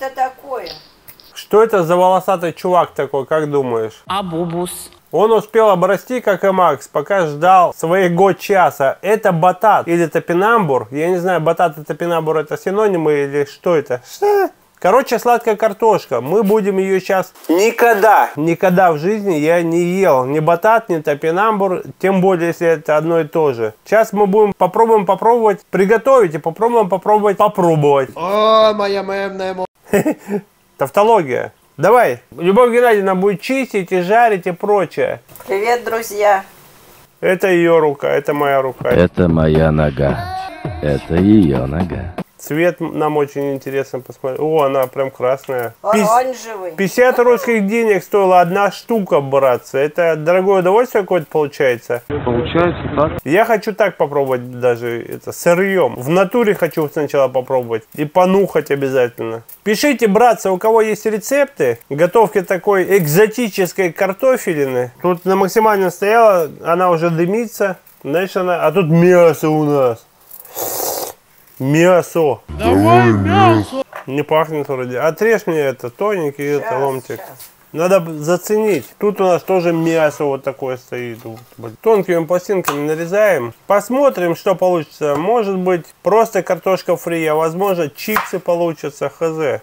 это такое? Что это за волосатый чувак такой, как думаешь? Абубус. Он успел обрасти, как и Макс, пока ждал своего часа. Это батат или топинамбур. Я не знаю, батат и топинамбур это синонимы или что это? Что? Короче, сладкая картошка. Мы будем ее сейчас... Никогда, никогда в жизни я не ел ни батат, ни топинамбур, тем более, если это одно и то же. Сейчас мы будем попробуем попробовать приготовить и попробуем попробовать попробовать. О, моя мемная Тавтология. Давай, Любовь Геннадьевна будет чистить и жарить и прочее. Привет, друзья. Это ее рука, это моя рука. Это моя нога. Это ее нога. Цвет нам очень интересно посмотреть. О, она прям красная. Оранжевый. 50 русских денег стоила одна штука, братцы. Это дорогое удовольствие какое-то получается. Получается так. Я хочу так попробовать даже это сырьем. В натуре хочу сначала попробовать. И понюхать обязательно. Пишите, братцы, у кого есть рецепты готовки такой экзотической картофелины. Тут на максимальном стояла, она уже дымится. Знаешь, она... А тут мясо у нас. Мясо. Давай мясо. Не пахнет вроде. Отрежь мне это, тоненький это Щас, ломтик. щас. Надо заценить. Тут у нас тоже мясо вот такое стоит. Вот. Тонкими пластинками нарезаем. Посмотрим, что получится. Может быть, просто картошка фри, а возможно, чипсы получатся. Хз.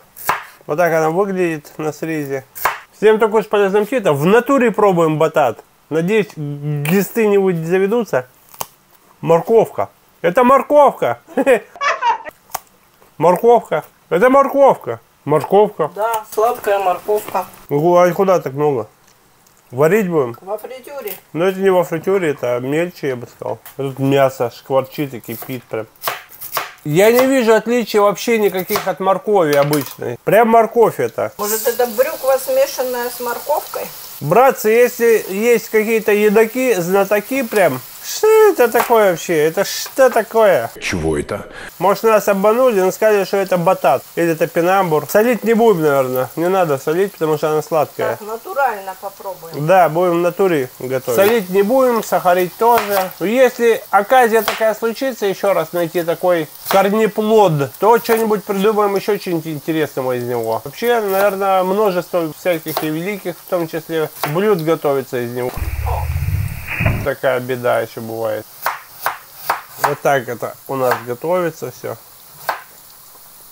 Вот так она выглядит на срезе. Всем такой уж полезным китом. В натуре пробуем батат. Надеюсь, гисты не заведутся. Морковка. Это морковка. Морковка. Это морковка. Морковка. Да, сладкая морковка. А куда так много? Варить будем? Во фритюре. Но это не во фритюре, это мельче, я бы сказал. Тут мясо шкварчит и кипит прям. Я не вижу отличия вообще никаких от моркови обычной. Прям морковь это. Может, это брюква, смешанная с морковкой? Братцы, если есть какие-то едоки, знатоки прям, что это такое вообще? Это что такое? Чего это? Может нас обманули, но сказали, что это батат или топинамбур. Солить не будем, наверное. Не надо солить, потому что она сладкая. Так, натурально попробуем. Да, будем в натуре готовить. Солить не будем, сахарить тоже. Если оказия такая случится, еще раз найти такой корнеплод, то что-нибудь придумаем еще что-нибудь интересного из него. Вообще, наверное, множество всяких и великих, в том числе, блюд готовится из него. Такая беда еще бывает. Вот так это у нас готовится все.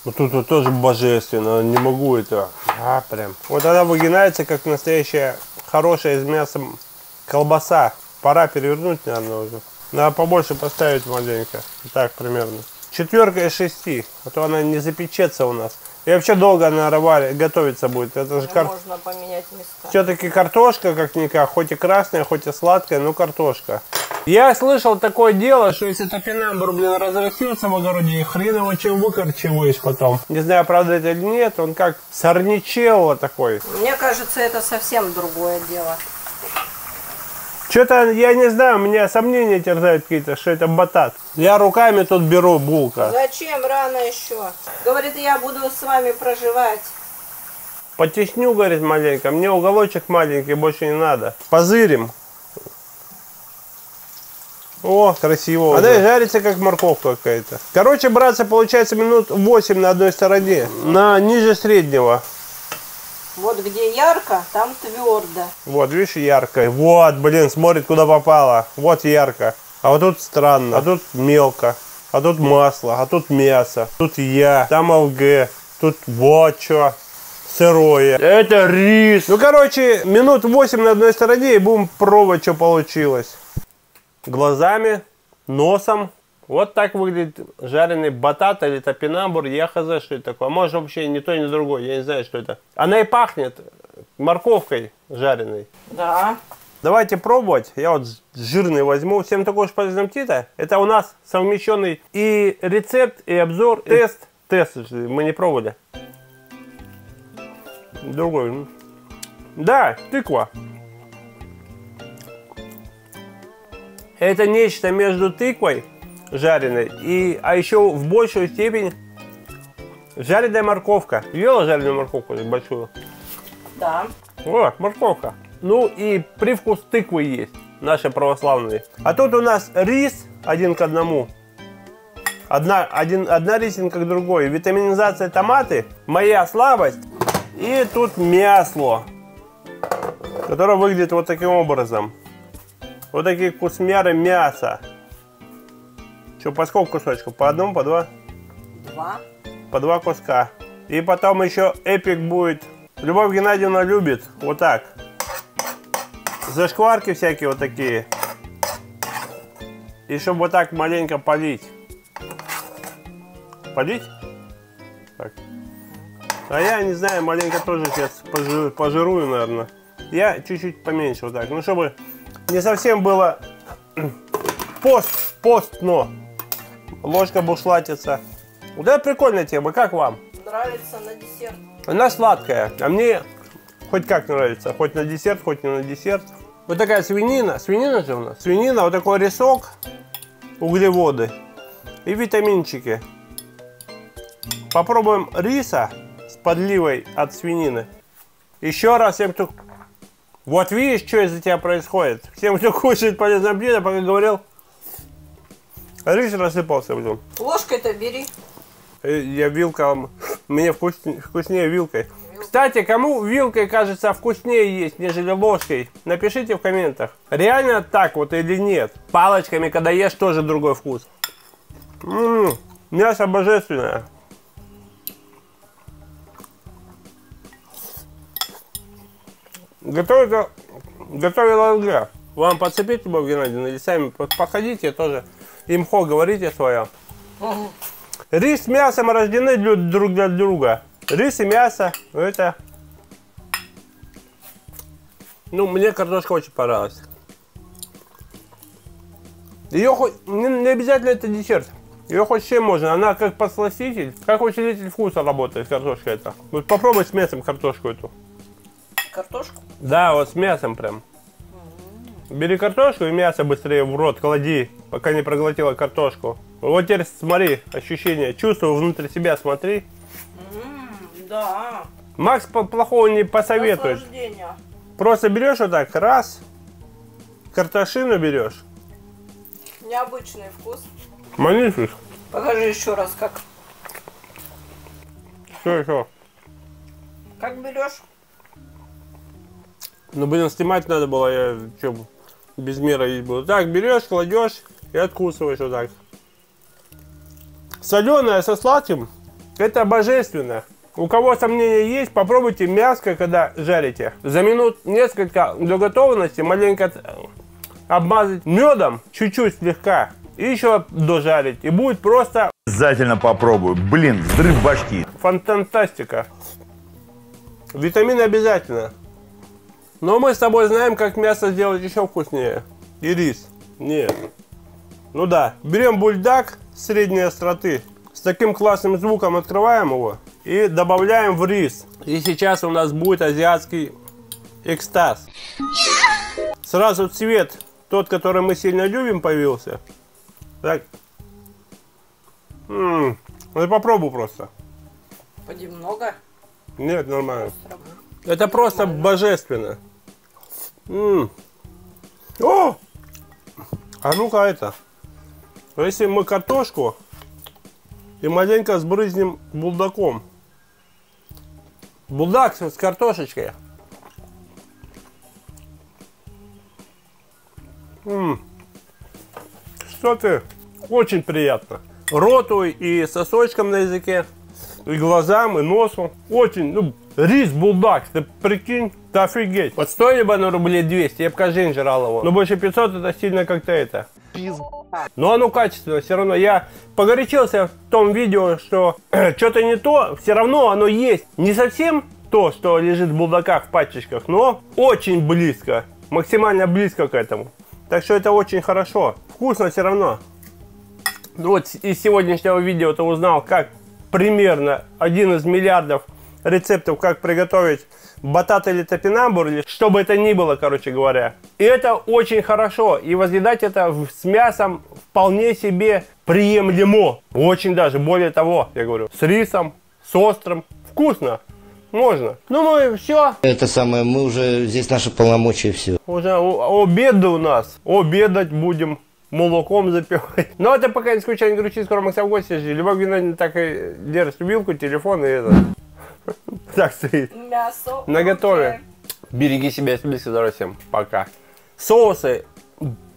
Вот тут вот тоже божественно, не могу это. А, прям. Вот она выгинается, как настоящая хорошая из мяса колбаса. Пора перевернуть, наверное, уже. Надо побольше поставить маленько. Так, примерно. Четверка из шести, а то она не запечется у нас. И вообще долго она равали- готовиться будет. Это же кар... Можно поменять места. Все-таки картошка, как-никак, хоть и красная, хоть и сладкая, но картошка. Я слышал такое дело, что если топинамбур, блин, разрастется в огороде, и хрен его чем выкорчеваешь потом. Не знаю, правда это или нет, он как сорничело такой. Мне кажется, это совсем другое дело. Что-то, я не знаю, у меня сомнения терзают какие-то, что это батат. Я руками тут беру булка. Зачем рано еще? Говорит, я буду с вами проживать. Потесню, говорит, маленько. Мне уголочек маленький, больше не надо. Позырим. О, красиво. Она и жарится, как морковка какая-то. Короче, братцы, получается минут 8 на одной стороне. На ниже среднего. Вот где ярко, там твердо. Вот, видишь, ярко. Вот, блин, смотрит, куда попало. Вот ярко. А вот тут странно. А тут мелко. А тут масло. А тут мясо. Тут я. Там ЛГ. Тут вот что. Сырое. Это рис. Ну, короче, минут 8 на одной стороне и будем пробовать, что получилось. Глазами, носом. Вот так выглядит жареный батат или топинамбур. Я хз, что это такое. А может вообще ни то, ни другое. Я не знаю, что это. Она и пахнет морковкой жареной. Да. Давайте пробовать. Я вот жирный возьму. Всем такой уж полезным тита. Это у нас совмещенный и рецепт, и обзор, и тест. Тест же мы не пробовали. Другой. Да, тыква. Это нечто между тыквой жареной и, а еще в большую степень жареная морковка. Ела жареную морковку большую? Да. Вот, морковка. Ну и привкус тыквы есть, наши православные. А тут у нас рис один к одному. Одна, один, одна рисинка к другой. Витаминизация томаты, моя слабость. И тут мясло, которое выглядит вот таким образом. Вот такие кусмеры мяса. Что, по сколько кусочков? По одному, по два? Два. По два куска. И потом еще эпик будет. Любовь Геннадьевна любит вот так. Зашкварки всякие вот такие. И чтобы вот так маленько полить. Полить? Так. А я не знаю, маленько тоже сейчас пожи- пожирую, наверное. Я чуть-чуть поменьше вот так. Ну, чтобы не совсем было пост, пост, но ложка бушлатится. Вот это прикольная тема, как вам? Нравится на десерт. Она сладкая, а мне хоть как нравится, хоть на десерт, хоть не на десерт. Вот такая свинина, свинина же у нас, свинина, вот такой рисок, углеводы и витаминчики. Попробуем риса с подливой от свинины. Еще раз всем, кто... Вот видишь, что из-за тебя происходит. Всем, кто кушает полезное блюдо, пока говорил, рис рассыпался в нем. Ложкой-то бери. Э, Я вилка, мне вкуснее, вкуснее вилкой. Кстати, кому вилкой кажется вкуснее есть, нежели ложкой, напишите в комментах. Реально так вот или нет? Палочками, когда ешь, тоже другой вкус. М-м, мясо божественное. Готовится, готовила Ольга. Вам подцепить, Любовь Геннадьевна, или сами под- подходите тоже. Имхо, говорите свое. Рис с мясом рождены друг для друга. Рис и мясо, это... Ну, мне картошка очень понравилась. Ее хоть... Не, не обязательно это десерт. Ее хоть чем можно. Она как подсластитель, как усилитель вкуса работает картошка эта. Вот попробуй с мясом картошку эту. Картошку. Да, вот с мясом прям. Бери картошку и мясо быстрее в рот клади, пока не проглотила картошку. Вот теперь смотри, ощущения, чувства внутри себя смотри. Да. Макс плохого не посоветует. Просто берешь вот так, раз, картошину берешь. Необычный вкус. Манифик. Покажи еще раз, как. Все, еще. Как берешь? Ну, блин, снимать надо было, я что, без мера есть буду. Так, берешь, кладешь и откусываешь вот так. Соленое со сладким, это божественно. У кого сомнения есть, попробуйте мяско, когда жарите. За минут несколько до готовности маленько обмазать медом, чуть-чуть слегка. И еще дожарить. И будет просто Обязательно попробую. Блин, взрыв башки. фантастика. Витамины обязательно. Но мы с тобой знаем, как мясо сделать еще вкуснее. И рис. Нет. Ну да. Берем бульдак средней остроты. С таким классным звуком открываем его. И добавляем в рис. И сейчас у нас будет азиатский экстаз. Сразу цвет, тот, который мы сильно любим, появился. Так. М, Ну попробуй просто. Поди много. Нет, нормально. Это просто божественно. М. О! А ну-ка это. Если мы картошку и маленько сбрызнем булдаком. Булдак с картошечкой. М. Что ты? Очень приятно. Роту и сосочком на языке, и глазам, и носу. Очень, ну, рис булдак, ты прикинь, ты офигеть. Вот стоили бы на рублей 200, я бы каждый день жрал его. Но больше 500 это сильно как-то это. Но оно качественное, все равно. Я погорячился в том видео, что что-то не то, все равно оно есть. Не совсем то, что лежит в булдаках, в пачечках, но очень близко, максимально близко к этому. Так что это очень хорошо. Вкусно все равно. Вот из сегодняшнего видео ты узнал, как примерно один из миллиардов рецептов, как приготовить батат или топинамбур, или что бы это ни было, короче говоря. И это очень хорошо. И возъедать это с мясом вполне себе приемлемо. Очень даже, более того, я говорю, с рисом, с острым. Вкусно. Можно. Ну, мы все. Это самое, мы уже, здесь наши полномочия, все. Уже обеды у нас. Обедать будем. молоком запивать. Но это пока не скучай, не грусти, скоро Максим в гости. Любовь Геннадьевна так и держит вилку, телефон и это. Так стоит. Мясо. На готове. Береги себя, близко здоровья всем. Пока. Соусы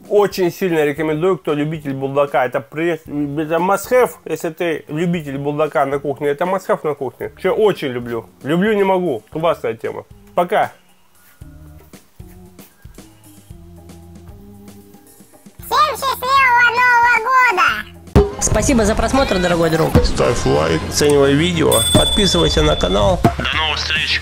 очень сильно рекомендую, кто любитель булдака. Это, пресс, это must have, если ты любитель булдака на кухне. Это must have на кухне. Что очень люблю. Люблю не могу. Классная тема. Пока. Спасибо за просмотр, дорогой друг. Ставь лайк, оценивай видео, подписывайся на канал. До новых встреч.